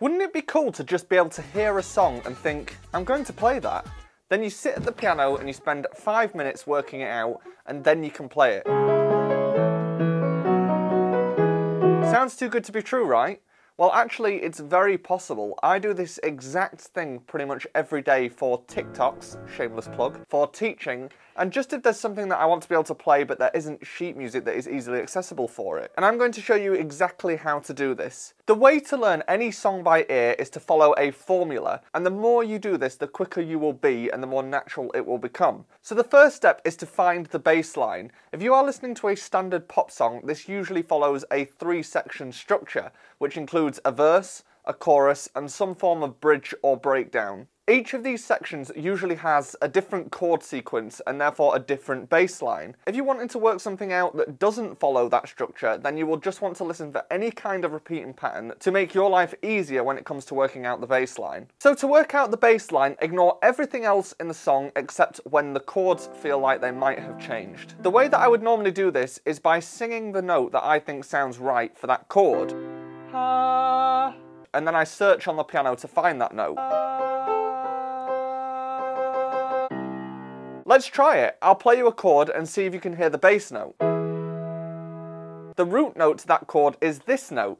Wouldn't it be cool to just be able to hear a song and think, I'm going to play that? Then you sit at the piano and you spend five minutes working it out and then you can play it. Sounds too good to be true, right? Well, actually, it's very possible. I do this exact thing pretty much every day for TikToks, shameless plug, for teaching, and just if there's something that I want to be able to play but there isn't sheet music that is easily accessible for it. And I'm going to show you exactly how to do this. The way to learn any song by ear is to follow a formula, and the more you do this, the quicker you will be and the more natural it will become. So the first step is to find the bass line. If you are listening to a standard pop song, this usually follows a three-section structure, which includes a verse, a chorus, and some form of bridge or breakdown. Each of these sections usually has a different chord sequence and therefore a different bass line. If you wanted to work something out that doesn't follow that structure, then you will just want to listen for any kind of repeating pattern to make your life easier when it comes to working out the bass line. So to work out the bass line, ignore everything else in the song except when the chords feel like they might have changed. The way that I would normally do this is by singing the note that I think sounds right for that chord. And then I search on the piano to find that note. Let's try it. I'll play you a chord and see if you can hear the bass note. The root note to that chord is this note.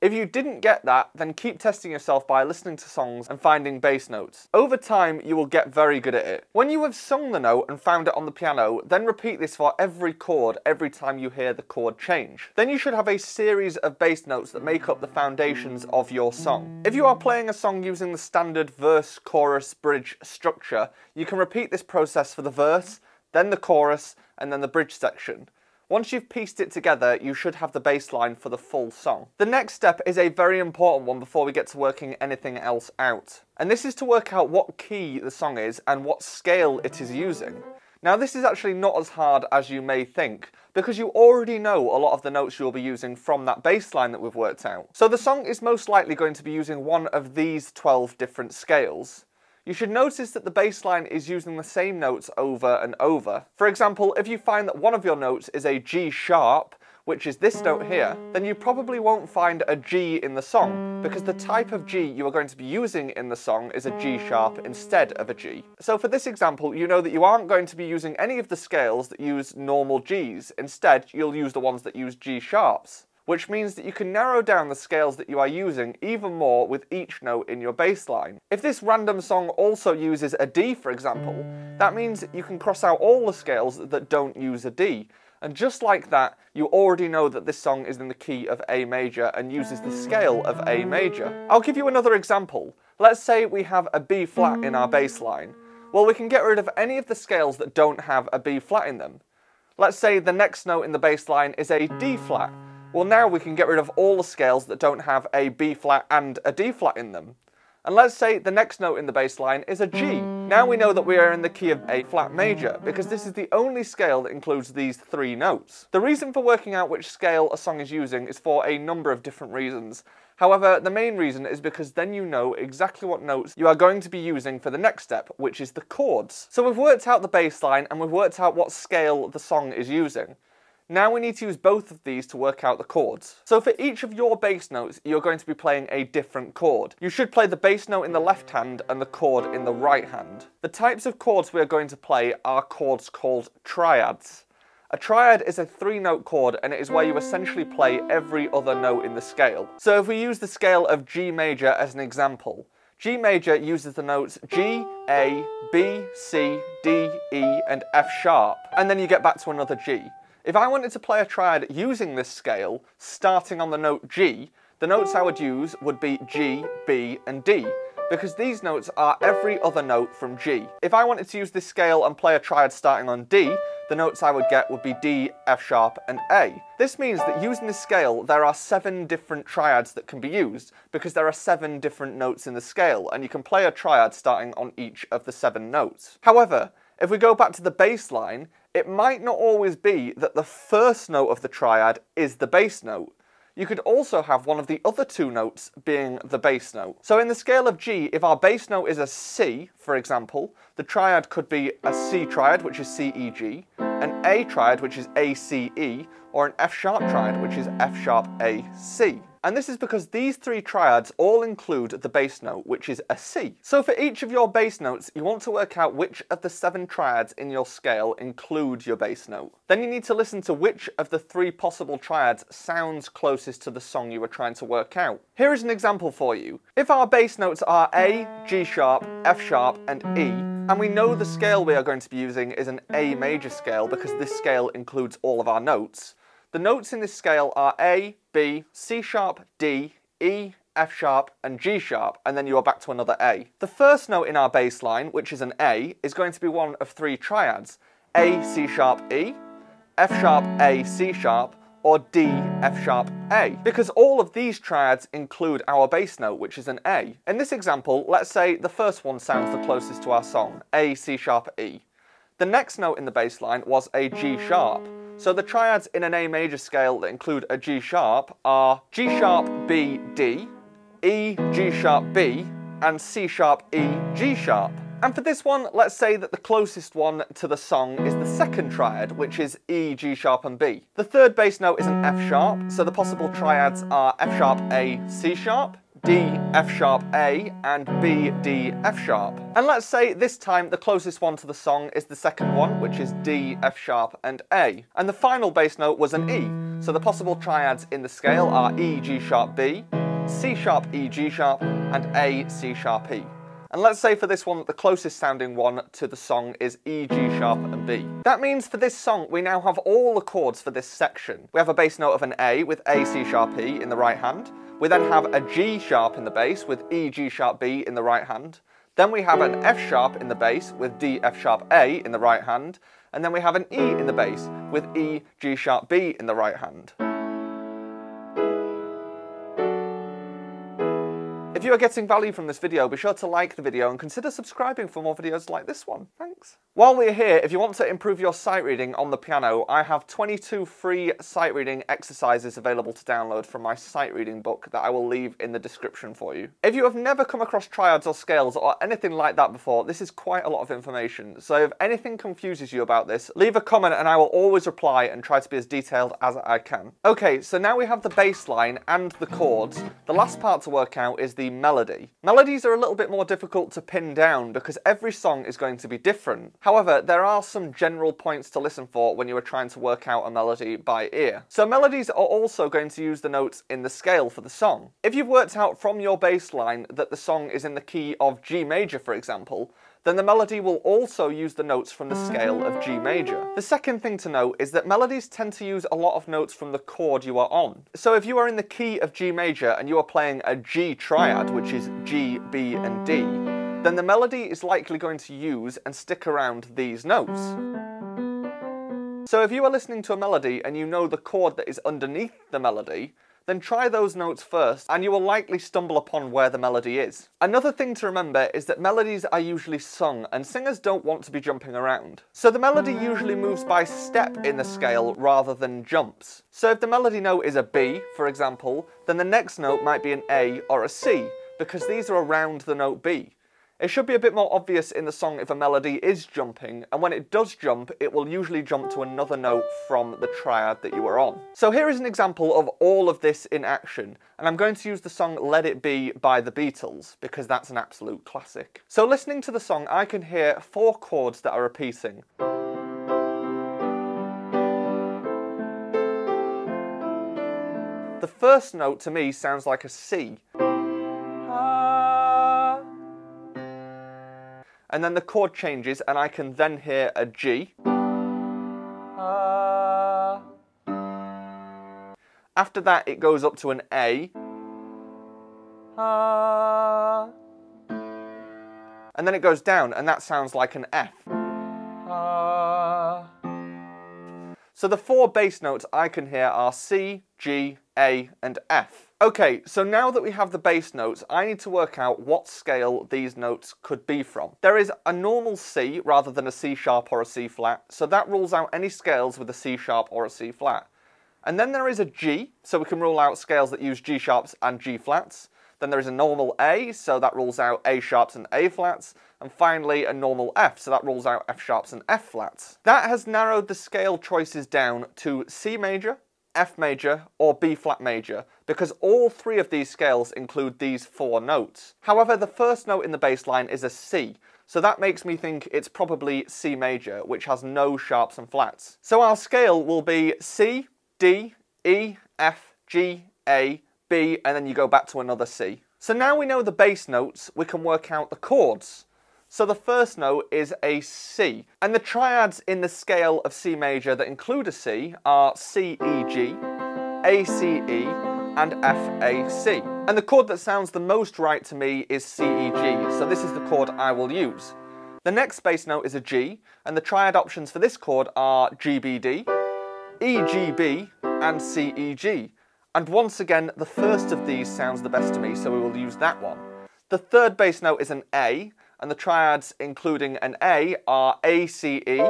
If you didn't get that, then keep testing yourself by listening to songs and finding bass notes. Over time, you will get very good at it. When you have sung the note and found it on the piano, then repeat this for every chord every time you hear the chord change. Then you should have a series of bass notes that make up the foundations of your song. If you are playing a song using the standard verse, chorus, bridge structure, you can repeat this process for the verse, then the chorus, and then the bridge section. Once you've pieced it together, you should have the bass line for the full song. The next step is a very important one before we get to working anything else out. And this is to work out what key the song is and what scale it is using. Now this is actually not as hard as you may think, because you already know a lot of the notes you'll be using from that bass line that we've worked out. So the song is most likely going to be using one of these 12 different scales. You should notice that the bass line is using the same notes over and over. For example, if you find that one of your notes is a G sharp, which is this note here, then you probably won't find a G in the song, because the type of G you are going to be using in the song is a G sharp instead of a G. So for this example, you know that you aren't going to be using any of the scales that use normal Gs. Instead, you'll use the ones that use G sharps which means that you can narrow down the scales that you are using even more with each note in your bass line. If this random song also uses a D, for example, that means you can cross out all the scales that don't use a D. And just like that, you already know that this song is in the key of A major and uses the scale of A major. I'll give you another example. Let's say we have a B flat in our bass line. Well, we can get rid of any of the scales that don't have a B flat in them. Let's say the next note in the bass line is a D flat. Well now we can get rid of all the scales that don't have a B flat and a D flat in them. And let's say the next note in the bass line is a G. Now we know that we are in the key of A flat major, because this is the only scale that includes these three notes. The reason for working out which scale a song is using is for a number of different reasons. However, the main reason is because then you know exactly what notes you are going to be using for the next step, which is the chords. So we've worked out the bass line and we've worked out what scale the song is using. Now we need to use both of these to work out the chords. So for each of your bass notes, you're going to be playing a different chord. You should play the bass note in the left hand and the chord in the right hand. The types of chords we are going to play are chords called triads. A triad is a three-note chord and it is where you essentially play every other note in the scale. So if we use the scale of G major as an example, G major uses the notes G, A, B, C, D, E and F sharp, and then you get back to another G. If I wanted to play a triad using this scale, starting on the note G, the notes I would use would be G, B and D, because these notes are every other note from G. If I wanted to use this scale and play a triad starting on D, the notes I would get would be D, F sharp and A. This means that using this scale there are seven different triads that can be used because there are seven different notes in the scale and you can play a triad starting on each of the seven notes. However, if we go back to the bass line, it might not always be that the first note of the triad is the bass note. You could also have one of the other two notes being the bass note. So in the scale of G, if our bass note is a C, for example, the triad could be a C triad, which is C, E, G, an A triad, which is A, C, E, or an F sharp triad, which is F sharp, A, C. And this is because these three triads all include the bass note, which is a C. So for each of your bass notes, you want to work out which of the seven triads in your scale include your bass note. Then you need to listen to which of the three possible triads sounds closest to the song you were trying to work out. Here is an example for you. If our bass notes are A, G sharp, F sharp, and E, and we know the scale we are going to be using is an A major scale because this scale includes all of our notes, the notes in this scale are A, B, C sharp, D, E, F sharp and G sharp, and then you are back to another A. The first note in our bass line, which is an A, is going to be one of three triads. A, C sharp, E, F sharp, A, C sharp, or D, F sharp, A, because all of these triads include our bass note, which is an A. In this example, let's say the first one sounds the closest to our song, A, C sharp, E. The next note in the bass line was a G sharp, so the triads in an A major scale that include a G sharp are G sharp, B, D, E, G sharp, B, and C sharp, E, G sharp. And for this one, let's say that the closest one to the song is the second triad, which is E, G sharp and B. The third bass note is an F sharp, so the possible triads are F sharp, A, C sharp, D, F sharp, A, and B, D, F sharp. And let's say this time the closest one to the song is the second one, which is D, F sharp, and A. And the final bass note was an E, so the possible triads in the scale are E, G sharp, B, C sharp, E, G sharp, and A, C sharp, E. And let's say for this one, the closest sounding one to the song is E, G sharp and B. That means for this song, we now have all the chords for this section. We have a bass note of an A with A, C sharp, E in the right hand. We then have a G sharp in the bass with E, G sharp, B in the right hand. Then we have an F sharp in the bass with D, F sharp, A in the right hand. And then we have an E in the bass with E, G sharp, B in the right hand. If you are getting value from this video, be sure to like the video and consider subscribing for more videos like this one. Thanks. While we're here, if you want to improve your sight reading on the piano, I have 22 free sight reading exercises available to download from my sight reading book that I will leave in the description for you. If you have never come across triads or scales or anything like that before, this is quite a lot of information. So if anything confuses you about this, leave a comment and I will always reply and try to be as detailed as I can. Okay, so now we have the bass line and the chords. The last part to work out is the melody. Melodies are a little bit more difficult to pin down because every song is going to be different. However, there are some general points to listen for when you are trying to work out a melody by ear. So melodies are also going to use the notes in the scale for the song. If you've worked out from your bass line that the song is in the key of G major, for example, then the melody will also use the notes from the scale of G major. The second thing to note is that melodies tend to use a lot of notes from the chord you are on. So if you are in the key of G major and you are playing a G triad, which is G, B and D, then the melody is likely going to use and stick around these notes. So if you are listening to a melody and you know the chord that is underneath the melody, then try those notes first and you will likely stumble upon where the melody is. Another thing to remember is that melodies are usually sung and singers don't want to be jumping around. So the melody usually moves by step in the scale rather than jumps. So if the melody note is a B, for example, then the next note might be an A or a C because these are around the note B. It should be a bit more obvious in the song if a melody is jumping, and when it does jump, it will usually jump to another note from the triad that you are on. So here is an example of all of this in action, and I'm going to use the song Let It Be by the Beatles, because that's an absolute classic. So listening to the song, I can hear four chords that are repeating. The first note to me sounds like a C. and then the chord changes and I can then hear a G. Ah. After that it goes up to an A. Ah. And then it goes down and that sounds like an F. Ah. So the four bass notes I can hear are C, G, A and F. Okay, so now that we have the bass notes, I need to work out what scale these notes could be from. There is a normal C rather than a C sharp or a C flat, so that rules out any scales with a C sharp or a C flat. And then there is a G, so we can rule out scales that use G sharps and G flats. Then there is a normal A, so that rules out A sharps and A flats. And finally, a normal F, so that rules out F sharps and F flats. That has narrowed the scale choices down to C major, F major, or B flat major, because all three of these scales include these four notes. However, the first note in the bass line is a C, so that makes me think it's probably C major, which has no sharps and flats. So our scale will be C, D, E, F, G, A, B, and then you go back to another C. So now we know the bass notes, we can work out the chords. So the first note is a C, and the triads in the scale of C major that include a C are C, E, G, A, C, E, and F, A, C. And the chord that sounds the most right to me is C, E, G, so this is the chord I will use. The next bass note is a G, and the triad options for this chord are G, B, D, E, G, B, and C, E, G. And once again, the first of these sounds the best to me, so we will use that one. The third bass note is an A, and the triads including an A are A, C, E,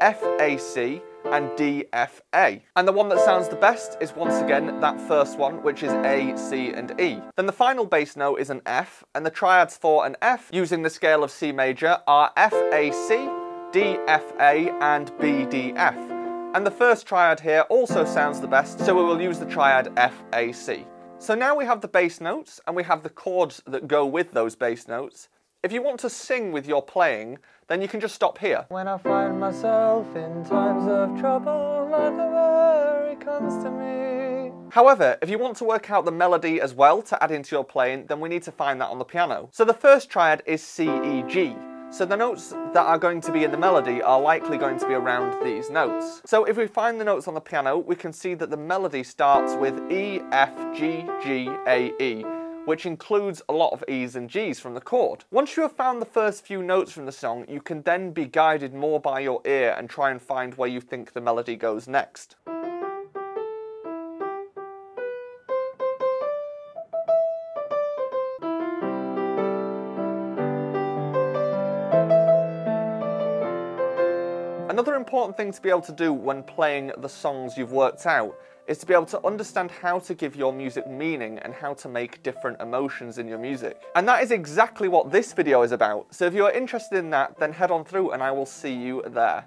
F, A, C, and D, F, A. And the one that sounds the best is once again that first one, which is A, C, and E. Then the final bass note is an F, and the triads for an F, using the scale of C major, are F, A, C, D, F, A, and B, D, F. And the first triad here also sounds the best, so we will use the triad F, A, C. So now we have the bass notes, and we have the chords that go with those bass notes. If you want to sing with your playing, then you can just stop here. When I find myself in times of trouble, Mother comes to me. However, if you want to work out the melody as well to add into your playing, then we need to find that on the piano. So the first triad is C, E, G. So the notes that are going to be in the melody are likely going to be around these notes. So if we find the notes on the piano, we can see that the melody starts with E, F, G, G, A, E, which includes a lot of E's and G's from the chord. Once you have found the first few notes from the song, you can then be guided more by your ear and try and find where you think the melody goes next. Another important thing to be able to do when playing the songs you've worked out is to be able to understand how to give your music meaning and how to make different emotions in your music. And that is exactly what this video is about, so if you're interested in that, then head on through and I will see you there.